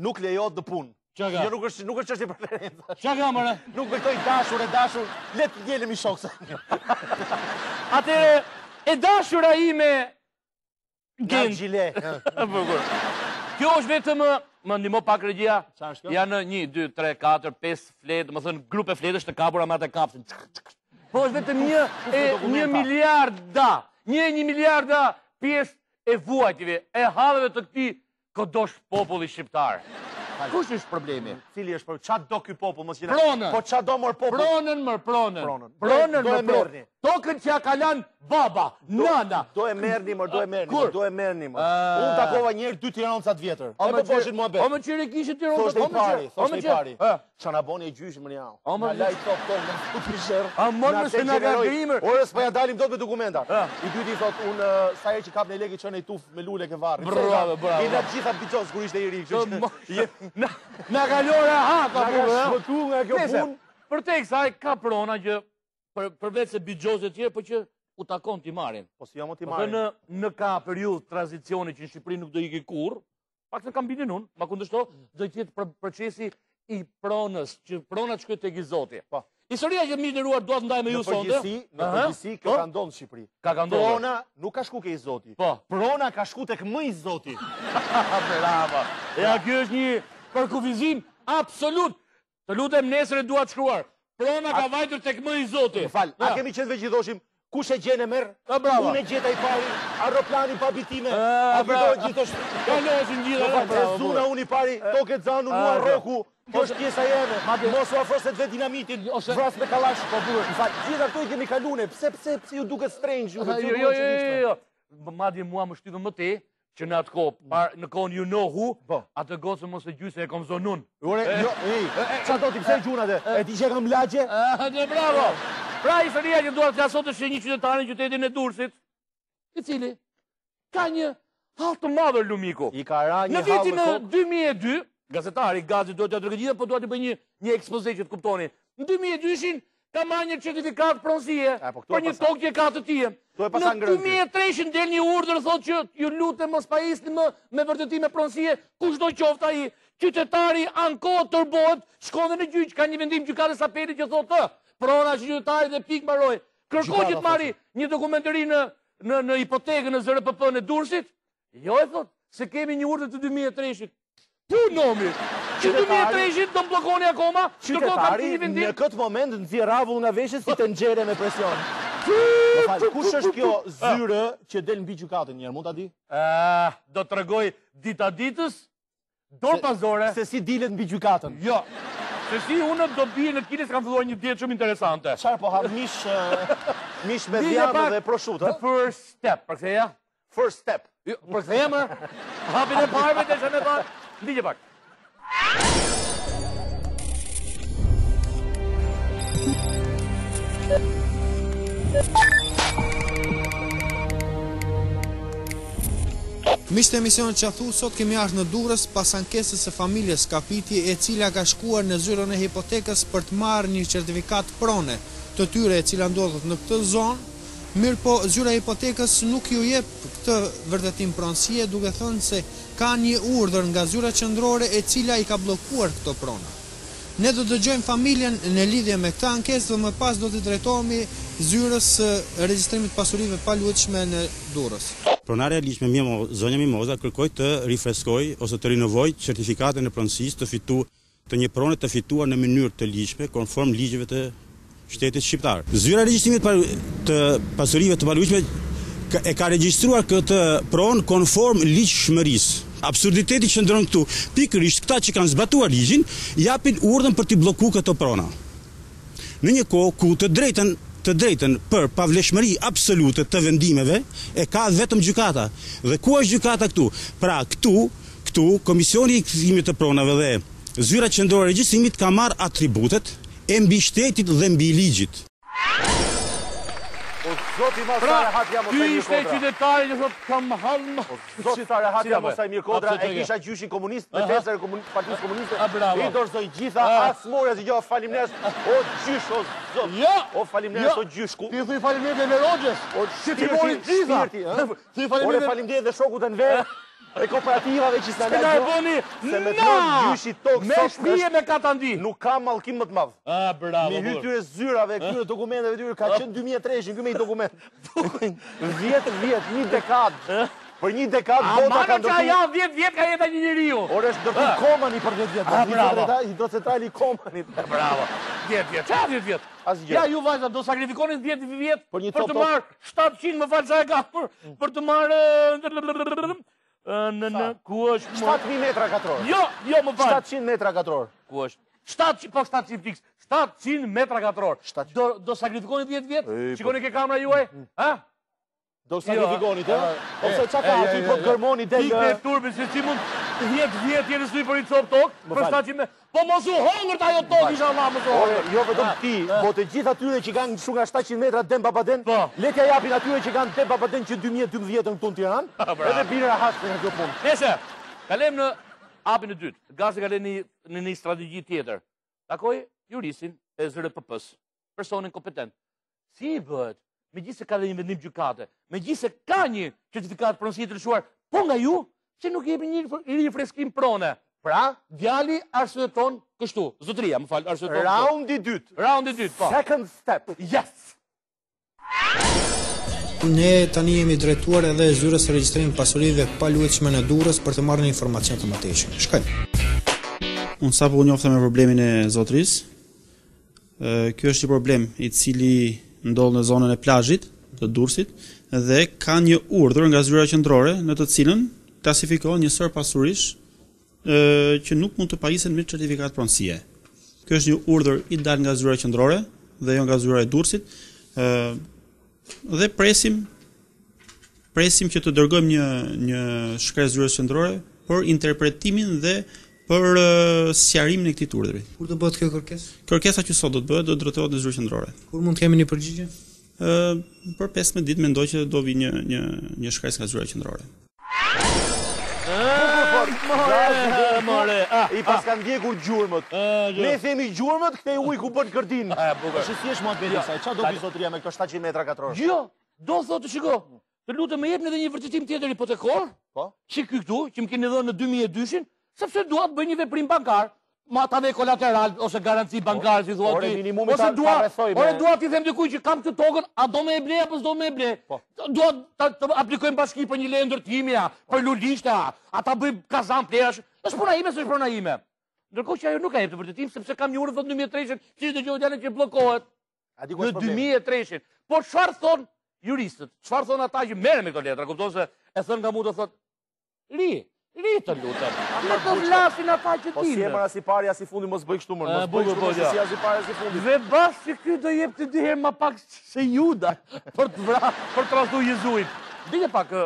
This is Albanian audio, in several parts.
Nuk lejohet në punë. Çka ka? Jo nuk është, nuk është çështje preferenca. Çka ka mëre? Nuk kuptoj dashur e dashur, le të ngelemi shokse. Atëre e dashura ime Gen Gjile. Bukur. Kjo është vetëm më ndihmon pak regjia. Janë 1 2 3 4 5 fletë, domethënë grupe fletësh të kapura me atë kapsin. Po është vetëm një e një miliarda. Një e një miliarda pjesë e vuajtjeve, e halleve të këtij Kë dosh populli shqiptar? Kush është problemi? Cili është problemi? Qa do ky popull? Mos gjitha... Pronën! Po qa do mor popull? Pronën mër, pronën. Pronën. Pronën mër, pronën. Tokën që ja ka lan baba, nana. Do e merni mër, do e merni mër, do e merni mër. Unë takova njëherë dy tironca t'vjetër. E po thoshin mua be. O më qire kishë tironcat, o më qire. O më qire. Qa na boni gjyshi mër jahu Na la top top në sherr A më në se në ka grimër Ore s'po ja dalim dot me dokumenta I dyti thot unë sa herë që kap në Lezhë i çoj ni tuf me lule ke varri Bravo, bravo I në gjitha bitos kur ishte i ri Na ka lore ha ka punë Na ka shpëtu nga kjo punë Për tek sa e ka prona që përveçse bitos e tjerë për po që u takon t'i marrin Po si jam o t'i po marrin Në ka periudhë tranzicioni që në Shqipëri nuk do ikë kurrë paksa kam bindjen unë, ma kundështo, do të jetë procesi i pronës, që prona të shkojë tek i zoti. Po. Historia që i nderuar do të ndaj me ju sonde. Në përgjithësi, në përgjithësi, ka po. ka ndodh në Shqipëri. Ka ka ndodh. Prona nuk ka shku ke i zoti. Po. Prona ka shku tek më i zoti. Bravo. E ja kjo është një përkufizim absolut. Të lutem nesër e dua të shkruar. Prona ka vajtur tek më i zoti. Më fal, a kemi qenë vetë thoshim kush e gjen e merr? Bravo. Unë gjeta i pari, aeroplani pa biçime. A bravo gjithash. Ka lozin gjithë ato. Bravo. Zona unë i pari, tokë zanun mua rroku. Kjo është pjesa jeme. Mos u afro se të vë dinamitin. Jo, ose të vras me kallash. Po duhet. Më fal, gjithë ato i kemi kaluar. Pse pse pse ju duket strange ju? Jo, jo, jo. Madje mua më shtypën më te, që në atë kohë, mm. par, në kohën ju know who, po. atë gocën mos e nga se e kom zonun. Ore, jo, ej, qa do ti pse gjun atë? E di që e kam lagje? E bravo! Pra, historia që dua të them sot është një qytetar në qytetin e Durrësit, i cili ka një hall të madh lum miku. I ka ra një hall në kokë. Në vitin 2002, gazetari, gazit duhet t'ua tregojë gjitha, po duhet të bëj një, një ekspoze që të kuptoni. Në 2002-shin ka marrë një certifikatë pronësie po për një tokë që ka të tijën. Në 2003 del një urdhër thotë që ju lutem mos pajisni më me vërtetime pronësie kushdo qoftë ai. Qytetari ankohet, turbullohet, shkon edhe në gjyq, ka një vendim gjykatës së apelit që thotë të, prona është e qytetarit dhe pikë mbaroi. Kërkon që të marrë një dokument ai në në në hipotekën në ZRPP në Durrësit? Jo i thotë, se kemi një urdhër të 2003-shit. Kuptomë? Që dy mijë e treshit do më bllokoni akoma, ndërkohë kam dy vendime. Në këtë moment nxjerr avull nga veshët si tenxhere me presion. Më fal, kush është kjo zyrë që del mbi gjykatën një herë, mund ta di? Ëh, do të tregoj dita-ditës. Dora-dorës. Se si dilet mbi gjykatën. Jo. Se si unë do bie në kile se kam filluar një dietë shumë interesante. Çfarë po ha mish mish me djathë dhe proshutë? The first step, përktheja. First step. Jo, përktheja më. Hapin e parë me të shënë e parë. Ndikje pak. Miq të emisionit Ça thu, sot kemi ardhur në Durrës pas ankesës së familjes Kapiti e cila ka shkuar në zyrën e hipotekës për të marrë një certifikatë prone të tyre e cila ndodhet në këtë zonë, Mirëpo Zyra e Hipotekës nuk iu jep këtë vërtetim pronësie duke thënë se ka një urdhër nga Zyra Qendrore e cila i ka bllokuar këto prona. Ne do të dëgjojmë familjen në lidhje me këtë ankesë dhe më pas do t'i drejtohemi Zyrës së Regjistrimit të Pasurive të Paluajtshme në Durrës. Pronarja e ligjshme Mimo, zonja Mimoza kërkoi të rifreskojë ose të rinovojë certifikatën e pronësisë të fitu, të një prone të fituar në mënyrë të ligjshme konform ligjeve të shtetit shqiptar. Zyra e Regjistrimit të Pasurive të Paluajtshme e ka regjistruar këtë pronë konform ligjshmërisë. Absurditeti qëndron këtu, pikërisht këta që kanë zbatuar ligjin japin urdhër për t'i blloku këto prona. në një kohë ku të drejtën të drejtën për pavlefshmëri absolute të vendimeve e ka vetëm gjykata. Dhe ku është gjykata këtu? Pra, këtu, këtu Komisioni i Kthimit të Pronave dhe Zyra Qendrore e Regjistrimit ka marrë atributet e mbi shtetit dhe mbi ligjit. Pra, ky ishte qytetari që thotë kam hall më. Zot si tha rehat jam mos ai mirë kot pra e kisha gjyshin komunist me teserën e komunist partisë komuniste i dorëzoi të gjitha as morëm asgjë o faleminderit o gjysh o zot jo o faleminderit o gjysh ku ti thuj faleminderit Enver Hoxhës o se t'i mori të gjitha ti faleminderit faleminderit dhe shokut Enver e kooperativave që sa na bëni se me të gjyshi tok me shpi e me katandi nuk ka mallkim më të madh a bravo me i hy këtyre zyrave këtyre dokumenteve tyre ka qenë 2003 ky me dokument Dhjetë vjet, një dekadë. Për një dekadë bota ka ndërtu... A ja, dhjetë vjet ka jeta një njeriu. Por është ndërtu Komani për dhjetë vjet. A, bravo. Hidrocentrali i Komanit. Bravo. Dhjetë vjet, ça dhjetë vjet. Ja, ju vajza, do sakrifikoni dhjetë vjet. Për të marrë 700 më fal sa e ka. Për të marë... Në në ku është më... 7.000 metra katror. Jo, jo, më fal. 700 metra katror. Ku është? 700, po 700 fix. 700 metra katror. Do, do sakrifikoni 10 vjet? Shikoni po. te kamera juaj? Mm, mm. Ha? Do jo. sakrifikoni të? Ose ça ka aty po gërmoni dhe... Pikë e turbin, se si mund... 10 vjet jeni sjell për i copë tokë? Më fal. Po mos u hongërt ajo tokë inshallah mos u hongërt. Ore, jo vetëm ti, po të gjithë atyre që kanë kështu nga 700 metra dem babaden, po. le t'ia japin atyre që kanë dem babaden që 2012-ën këtu në Tiranë, edhe bini rahat me këtë punë. Nejse, kalojmë në hapin e dytë. Gazi kalon në një strategji tjetër. Takoi juristin e ZRPP-së. personin kompetent. Si i bëhet? Megjithëse ka dhe një vendim gjykate, megjithëse ka një certifikatë pronësie të lëshuar, po nga ju, që nuk jepni një rifreskim prone. Pra, djali arsyeton kështu. Zotria, më fal, arsyeton kështu. Raundi i dytë. Raundi i dytë, po. Second step. Yes. Ne tani jemi drejtuar edhe zyrës së regjistrimit pasurive paluajtshme në Durrës për të marrë informacion të mëtejshëm. Shkojmë. Unë sapo u njofta me problemin e zotrisë, Kjo është një problem i cili ndodh në zonën e plazhit të Durrësit dhe ka një urdhër nga zyra qendrore në të cilën klasifikohen një sërë pasurish që nuk mund të pajisen me certifikatë pronësie. Kjo është një urdhër i dalë nga zyra qendrore dhe jo nga zyra e Durrësit. Dhe presim presim që të dërgojmë një një shkresë zyrës qendrore për interpretimin dhe për uh, sqarimin e këtij urdhri. Kur do bëhet kjo kërkesë? Kërkesa që sot do të bëhet do të drejtohet në zyrën qendrore. Kur mund të kemi një përgjigje? Ë uh, për 15 ditë mendoj që do vijë një një një shkresë nga zyra qendrore. I paskan djegur gjurmët. Ne themi gjurmët, këtej uji ku bën kërdinë. Se si është muhabeti kësaj, ça do bëjë zotëria me këto 700 metra katror? Jo, do thotë, shiko, të lutem më jepni edhe një vërtetim tjetër hipotekor, po? që ky këtu, që më keni dhënë në 2002-shin, sepse dua të bëj një veprim bankar, A ta vë kolateral ose garanci bankare si thua ti. Ose dua, ore dua t'i them dikujt që kam këtë tokën, a do ma blesh apo s'do ma blesh? Po. Dua të aplikoj në bashki për një leje ndërtimi a, për lulishte a. A ta bëj kazan plehrash. Është puna ime, s'është puna ime. Ndërkohë që ajo nuk ta jep vërtetim sepse ka një urdhër në 2003-shin, ti do gjë djalë që bllokohet. A di ku është problemi? Në 2003-shin. Po çfarë thonë juristët? Çfarë thonë ata që merren me këto letra? Kupton se e thonë nga mund të thotë Rri, rri të lutem. Ti të flasin ata që ti. Po s'jam as i pari as i fundi mos bëj kështu më. Mos bëj kështu se as i pari as i fundi. Dhe bast që ky do jepte dy herë më pak se Juda për të vra, për të rasthu Jezusin. Dijeni pak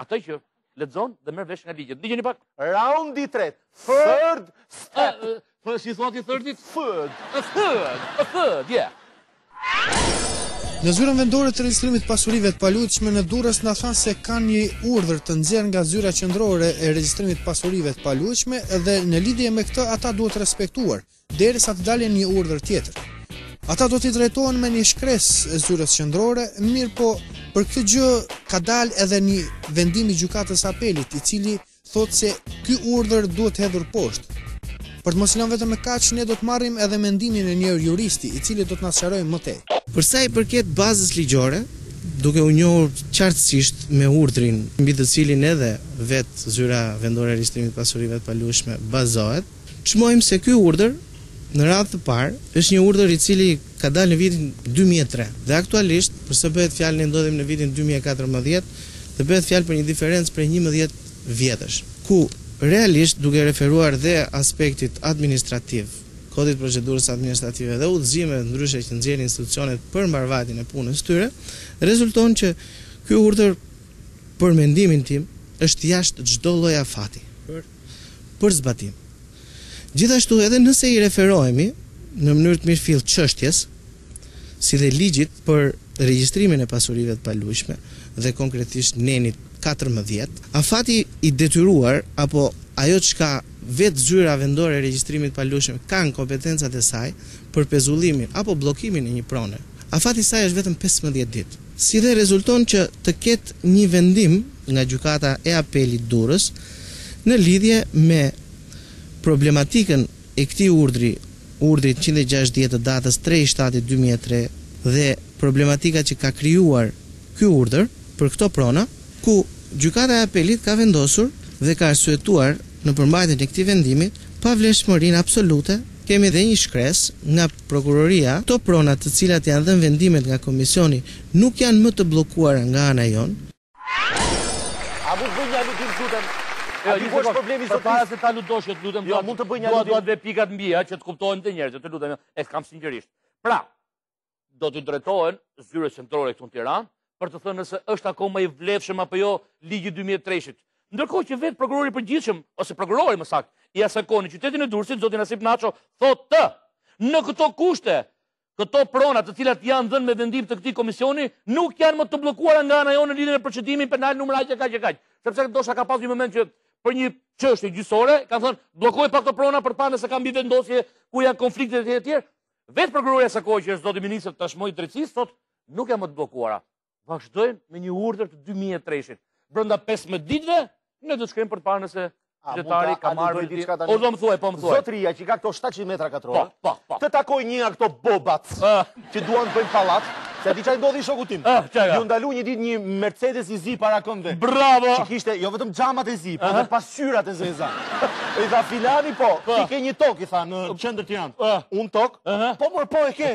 ata që lexojnë dhe marrin vesh nga ligjet. Dijeni pak. Raundi i tretë. Third step. Po si thua ti third-it? Third. A third. A third, yeah. Në zyrën vendore të regjistrimit të pasurive të paluajtshme në Durrës na thanë se kanë një urdhër të nxjerrë nga zyra qendrore e regjistrimit të pasurive të paluajtshme dhe në lidhje me këtë ata duhet ta respektojnë derisa të dalë një urdhër tjetër. Ata do t'i drejtohen me një shkresë zyrës qendrore, mirëpo për këtë gjë ka dalë edhe një vendim i gjykatës së apelit, i cili thotë se ky urdhër duhet hedhur poshtë. Për të mos e lënë vetëm me kaq, ne do të marrim edhe mendimin e një juristi, i cili do të na sqarojë më tej. Për sa i përket bazës ligjore, duke u njohur qartësisht me urdhrin mbi të cilin edhe vetë Zyra Vendore e Regjistrimit të Pasurive të Paluajtshme bazohet, Çmojmë se ky urdhër, në radhë të parë, është një urdhër i cili ka dalë në vitin dy mijë e tre dhe aktualisht, për sa bëhet fjalë ne ndodhemi në vitin dy mijë e katërmbëdhjetë dhe bëhet fjalë për një diferencë prej njëmbëdhjetë vjetësh, ku realisht duke iu referuar dhe aspektit administrativ, Kodit të Procedurës Administrative dhe udhëzimeve të ndryshme që nxjerrin institucionet për mbarëvajtjen e punës së tyre, rezulton që ky urdhër, për mendimin tim, është jashtë çdo lloj afati. Për. për zbatim. Gjithashtu edhe nëse i referohemi në mënyrë të mirëfilltë çështjes, si dhe ligjit për regjistrimin e pasurive të paluajtshme dhe konkretisht nenit katërmbëdhjetë, afati i detyruar apo ajo çka vetë Zyra Vendore e Regjistrimit të Paluajtshme ka në kompetencat e saj për pezullimin apo bllokimin e një prone, afati i saj është vetëm pesëmbëdhjetë ditë. Si dhe rezulton që të ketë një vendim nga Gjykata e Apelit Durrës në lidhje me problematikën e këtij urdhri, Urdhri njëqind e gjashtëdhjetë i datës tre i shtatit dy mijë e tre dhe problematika që ka krijuar ky urdhër për këto prona, ku Gjykata e Apelit ka vendosur dhe ka arsyetuar në përmbajtjen e këtij vendimi pavlefshmërinë absolute. Kemi dhe një shkresë nga Prokuroria, këto prona të cilat janë dhënë vendimet nga Komisioni nuk janë më të bllokuara nga ana jonë, A mund të bëj një aludim, të lutem? A di ku është problemi zotëri? Përpara se të aludosh, të lutem. Jo, mund të bëj një aludim. Do të vë pikat mbi i, ha, që të kuptohen te njerëzit, të lutem. E kam sinqerisht. Pra, do t'i drejtohen zyrës qendrore këtu në Tiranë për të thënë nëse është akoma i vlefshëm apo jo ligji i 2003-shit. Ndërkohë që vetë prokurori i përgjithshëm ose prokurori më saktë i asaj kohe në qytetin e Durrësit, zoti Nasip Naço, thotë se në këto kushte Këto prona, të cilat janë dhënë me vendim të këtij komisioni, nuk janë më të bllokuara nga ana jonë në lidhje me procedimin penal numër aq e kaq e kaq. Sepse ndoshta ka pas një moment që për një çështje gjyqësore, kanë thënë bllokoji pak këto prona për të pa nëse ka mbivendosje ku janë konfliktet e të tjera. Vetë prokurori i asaj kohe që është zoti ministër tashmë i drejtësisë thotë nuk janë më të bllokuara. vazhdojnë me një urdhër të 2003-shit. Brënda 15 ditëve, ne do të shkojmë për të parë nëse qytetari ka marrë një ditë. O, do më thuaj, po më thuaj. Zotria që ka këto 700 metra katërorë, po, po, po. të takojë një nga këto bobat ah. që duan të bëjnë pallat, Se di ça i ndodhi shokut tim. Ah, iu ndalu një ditë një Mercedes i zi para këmbëve. Bravo. Që kishte jo vetëm xhamat e zi, por edhe pasqyrat e zeza. I tha filani po, ti ke një tokë i tha në qendër të Tiranës. Unë tokë? Po mor po e ke.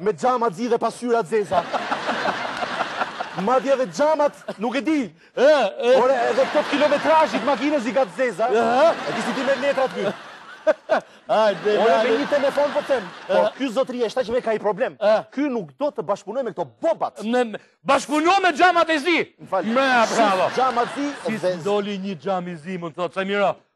Me xhama të zi dhe pasqyra të zeza. Madje edhe xhamat nuk e di. Ore, edhe këto të kilometrazhit makinës i ka të zeza. E ti si ti me letrat ty. Ajde, Ore, me një telefon po them. Po, ky zotria është që me ka një problem. Ky nuk do të bashkëpunojë me këto bobat. Me, bashkëpunu me xhamat e zi. Me, bravo. Xhamat e zi. Si s'doli një xham i zi, më të thotë, sa mira.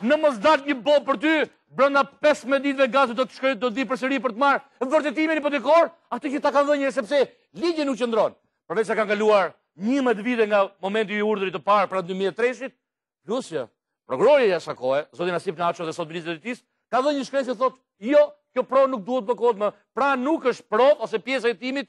Në mos daltë një bobë për ty, brenda pesëmbëdhjetë ditëve Gazi do të shkojë do vijë përsëri për të marrë vërtetimin hipotekor, atë që ta kanë dhënë njëherë sepse ligji nuk qëndron. Përveç se kanë kaluar 11 vite nga momenti i urdhrit të parë pra 2003-shit, plus që prokurori i asaj kohe, zoti Nasip Naço dhe sot ministër i Drejtësisë, ka dhënë një shkresë që thotë, "Jo, kjo pronë nuk duhet bllokohet më." Pra nuk është provë ose pjesë e hetimit